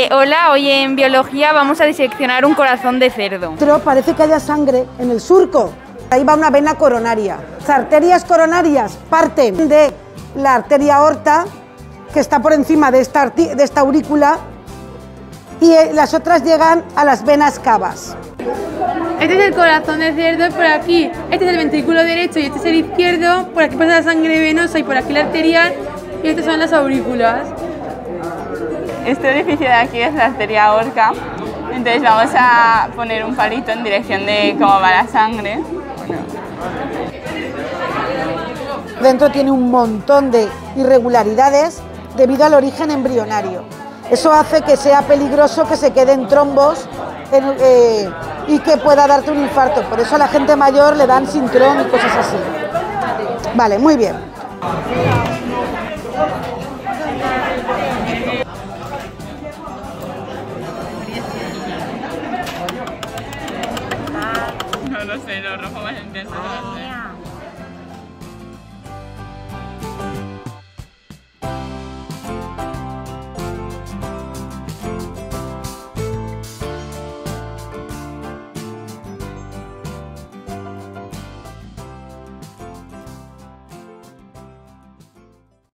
Eh, hola, hoy en biología vamos a diseccionar un corazón de cerdo. Pero parece que haya sangre en el surco. Ahí va una vena coronaria. Las arterias coronarias parten de la arteria aorta, que está por encima de esta, de esta aurícula, y eh, las otras llegan a las venas cavas. Este es el corazón de cerdo por aquí, este es el ventrículo derecho y este es el izquierdo, por aquí pasa la sangre venosa y por aquí la arterial y estas son las aurículas. Este orificio de aquí es la arteria aorta, entonces vamos a poner un palito en dirección de cómo va la sangre. Dentro tiene un montón de irregularidades debido al origen embrionario. Eso hace que sea peligroso que se queden trombos eh, y que pueda darte un infarto. Por eso a la gente mayor le dan cinturón y cosas así. Vale, muy bien. No, sé, lo rojo más intenso.